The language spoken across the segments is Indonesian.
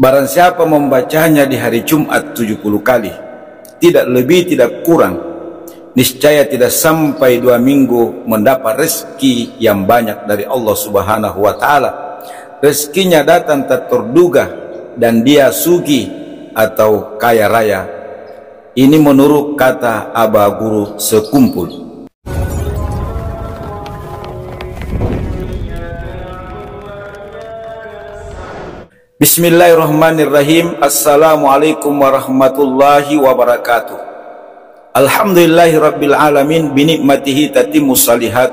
Barang siapa membacanya di hari Jumat 70 kali Tidak lebih tidak kurang Niscaya tidak sampai dua minggu mendapat rezeki yang banyak dari Allah subhanahu wa ta'ala. Rezekinya datang tak terduga Dan dia sugi atau kaya raya. Ini menurut kata Aba Guru sekumpul Bismillahirrahmanirrahim. Assalamualaikum warahmatullahi wabarakatuh. Alhamdulillahi rabbil alamin Binikmatihi tatimu salihat.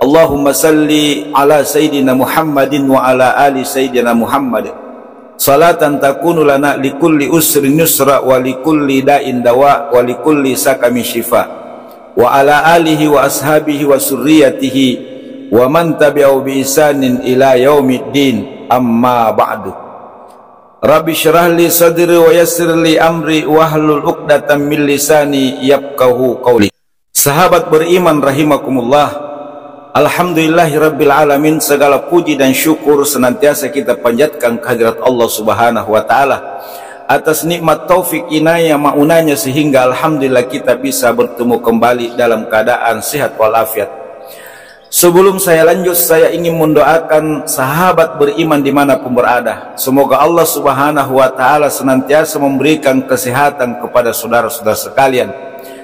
Allahumma salli ala Sayyidina Muhammadin Wa ala ali Sayyidina Muhammad. Salatan takunu lana Likulli usrin nusra Wa likulli da'in dawa Wa likulli sakami syifa Wa ala alihi wa ashabihi wa surriyatihi Wa man tabi'au bi isanin ila yaumiddin. Amma ba'du Rabbi syrah li sadri wa yassir amri wahlul uqdatan min lisani yafqahu qawli. Sahabat beriman rahimakumullah. Alhamdulillahi rabbil alamin segala puji dan syukur senantiasa kita panjatkan kehadirat Allah Subhanahu wa taala atas nikmat taufik inayah maunanya sehingga alhamdulillah kita bisa bertemu kembali dalam keadaan sehat walafiat. Sebelum saya lanjut, saya ingin mendoakan sahabat beriman di mana pun berada. Semoga Allah subhanahu wa ta'ala senantiasa memberikan kesehatan kepada saudara-saudara sekalian.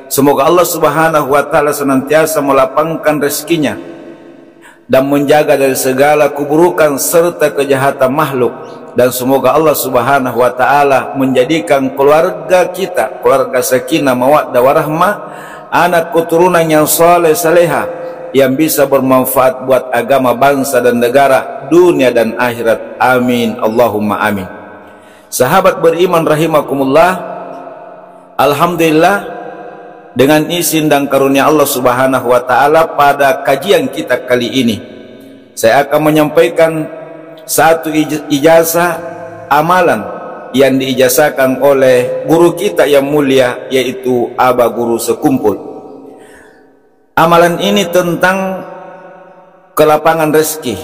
Semoga Allah subhanahu wa ta'ala senantiasa melapangkan rezekinya dan menjaga dari segala keburukan serta kejahatan makhluk. Dan semoga Allah subhanahu wa ta'ala menjadikan keluarga kita, keluarga sakinah, mawaddah, warahmah, anak keturunan yang soleh, salehah, yang bisa bermanfaat buat agama bangsa dan negara dunia dan akhirat. Amin. Allahumma amin. Sahabat beriman rahimakumullah Alhamdulillah dengan izin dan karunia Allah subhanahu wa ta'ala pada kajian kita kali ini saya akan menyampaikan satu ijazah amalan yang diijazahkan oleh guru kita yang mulia yaitu Aba Guru Sekumpul Amalan ini tentang kelapangan rezeki.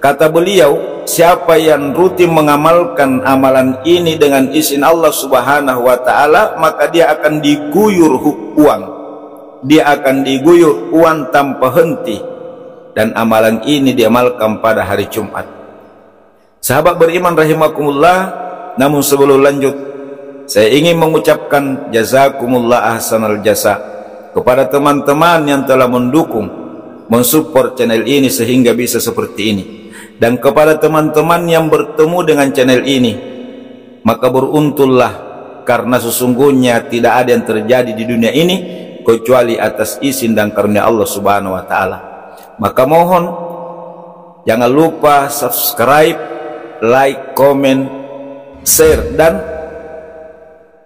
Kata beliau, siapa yang rutin mengamalkan amalan ini dengan izin Allah Subhanahu wa taala, maka dia akan diguyur uang. Dia akan diguyur uang tanpa henti. Dan amalan ini diamalkan pada hari Jumat. Sahabat beriman rahimakumullah, namun sebelum lanjut, saya ingin mengucapkan jazakumullah ahsanal jasa kepada teman-teman yang telah mendukung mensupport channel ini sehingga bisa seperti ini. Dan kepada teman-teman yang bertemu dengan channel ini maka beruntullah karena sesungguhnya tidak ada yang terjadi di dunia ini kecuali atas izin dan karunia Allah Subhanahu wa taala. Maka mohon jangan lupa subscribe like comment share dan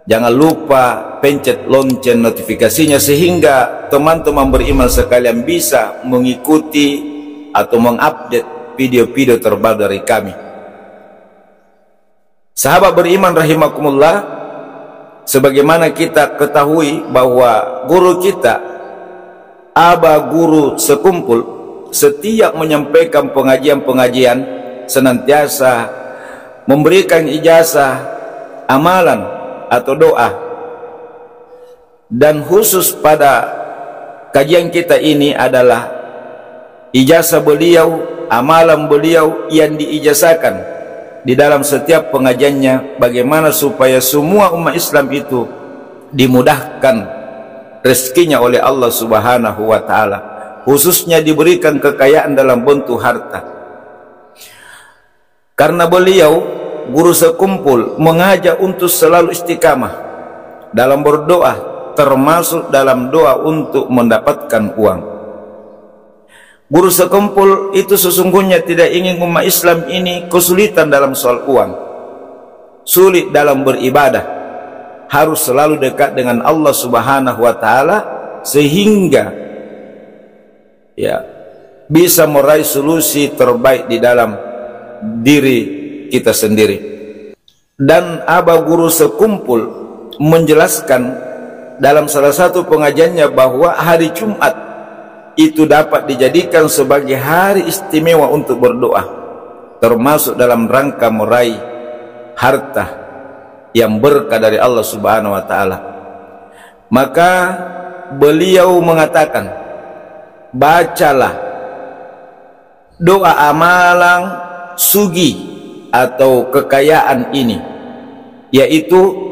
Jangan lupa pencet lonceng notifikasinya sehingga teman-teman beriman sekalian bisa mengikuti atau mengupdate video-video terbaru dari kami. Sahabat beriman rahimakumullah, sebagaimana kita ketahui bahwa guru kita Aba Guru Sekumpul setiap menyampaikan pengajian-pengajian senantiasa memberikan ijazah amalan atau doa. Dan khusus pada kajian kita ini adalah ijazah beliau amalan beliau yang diijazahkan di dalam setiap pengajiannya bagaimana supaya semua umat Islam itu dimudahkan rezekinya oleh Allah Subhanahu wa taala. Khususnya diberikan kekayaan dalam bentuk harta. Karena beliau guru sekumpul mengajak untuk selalu istiqamah dalam berdoa termasuk dalam doa untuk mendapatkan uang. Guru sekumpul itu sesungguhnya tidak ingin umat Islam ini kesulitan dalam soal uang. Sulit dalam beribadah. Harus selalu dekat dengan Allah subhanahu wa ta'ala sehingga ya bisa meraih solusi terbaik di dalam diri kita sendiri dan Aba Guru sekumpul menjelaskan dalam salah satu pengajiannya bahwa hari Jumat itu dapat dijadikan sebagai hari istimewa untuk berdoa termasuk dalam rangka meraih harta yang berkah dari Allah Subhanahu wa taala. Maka beliau mengatakan, bacalah doa amalang sugi atau kekayaan ini yaitu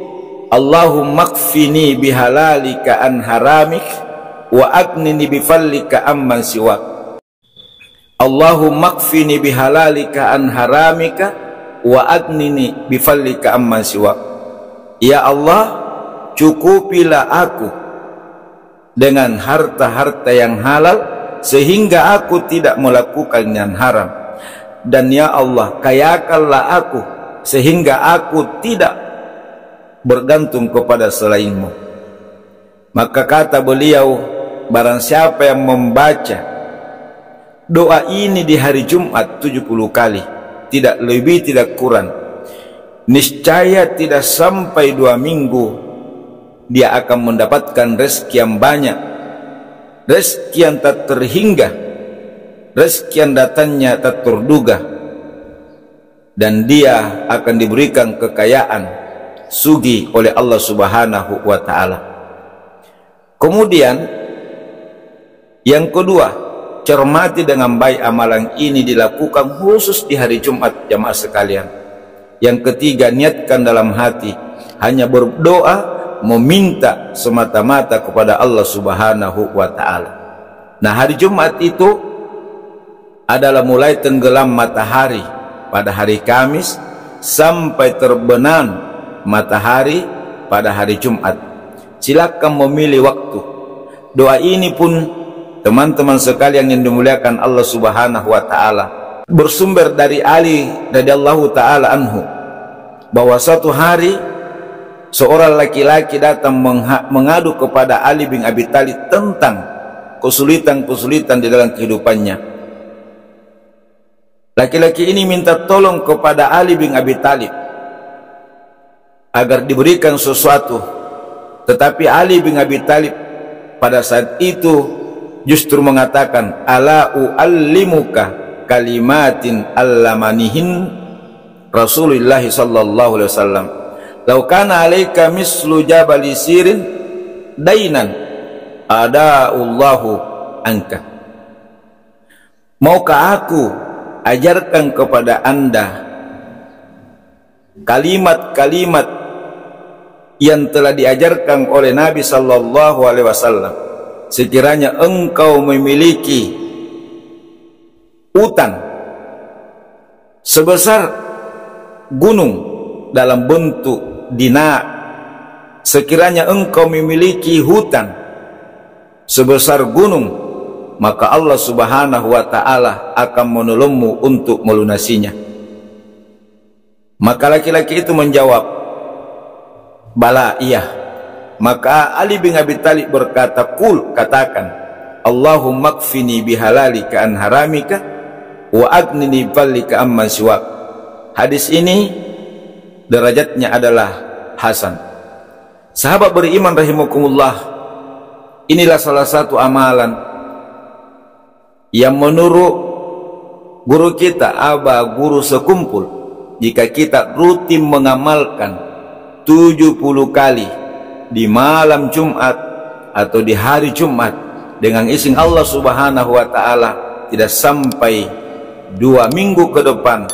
Allahumma kfini bihalalika an haramik wa agnini bifallika amman siwak Allahumma kfini bihalalika an haramika wa agnini bifallika amman siwak Ya Allah cukupilah aku dengan harta-harta yang halal sehingga aku tidak melakukan yang haram dan ya Allah kayakanlah aku sehingga aku tidak bergantung kepada selainmu. Maka kata beliau barang siapa yang membaca doa ini di hari Jumat 70 kali tidak lebih tidak kurang niscaya tidak sampai dua minggu dia akan mendapatkan rezeki yang banyak rezeki yang tak terhingga rezeki yang datangnya tak terduga. Dan dia akan diberikan kekayaan sugi oleh Allah subhanahu wa ta'ala. Kemudian yang kedua cermati dengan baik amalan ini dilakukan khusus di hari Jumat jamaah sekalian. Yang ketiga niatkan dalam hati hanya berdoa meminta semata-mata kepada Allah Subhanahu wa taala. Nah, hari Jumat itu adalah mulai tenggelam matahari pada hari Kamis sampai terbenam matahari pada hari Jumat. Silakan memilih waktu. Doa ini pun teman-teman sekalian yang dimuliakan Allah Subhanahu wa taala bersumber dari Ali radhiyallahu taala anhu bahwa suatu hari seorang laki-laki datang mengadu kepada Ali bin Abi Thalib tentang kesulitan-kesulitan di dalam kehidupannya. Laki-laki ini minta tolong kepada Ali bin Abi Thalib agar diberikan sesuatu. Tetapi Ali bin Abi Thalib pada saat itu justru mengatakan ala uallimuka kalimatin allamanihin Rasulullah sallallahu alaihi wasallam Lau kana alaika mislu jabali sirin dainan Allahu anka. Maukah aku ajarkan kepada anda kalimat-kalimat yang telah diajarkan oleh Nabi sallallahu alaihi wasallam. Sekiranya engkau memiliki utang sebesar gunung dalam bentuk dinar sekiranya engkau memiliki hutan sebesar gunung maka Allah subhanahu wa ta'ala akan menolongmu untuk melunasinya. Maka laki-laki itu menjawab bala iya. Maka Ali bin Abi Talib berkata kul katakan Allahumma kfini bihalalika an haramika wa agnini ballika amman siwak. Hadis ini derajatnya adalah hasan. Sahabat beriman rahimakumullah, inilah salah satu amalan yang menurut guru kita, aba guru sekumpul, jika kita rutin mengamalkan 70 kali di malam Jumat atau di hari Jumat dengan izin Allah Subhanahu wa taala tidak sampai dua minggu ke depan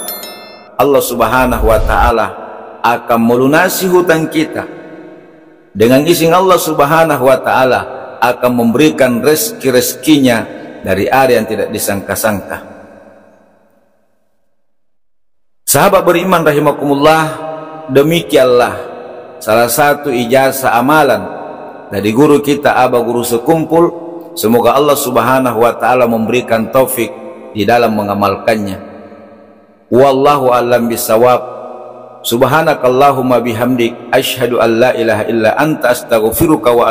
Allah Subhanahu wa taala akan melunasi hutang kita. Dengan izin Allah subhanahu wa ta'ala akan memberikan rezeki-rezekinya dari area yang tidak disangka-sangka. Sahabat beriman rahimakumullah demikianlah salah satu ijazah amalan dari guru kita Aba Guru Sekumpul. Semoga Allah subhanahu wa ta'ala memberikan taufik di dalam mengamalkannya. Wallahu alam bisawab Subhanakallahumma bihamdik. Asyhadu an la ilaha illa anta astaghfiruka wa.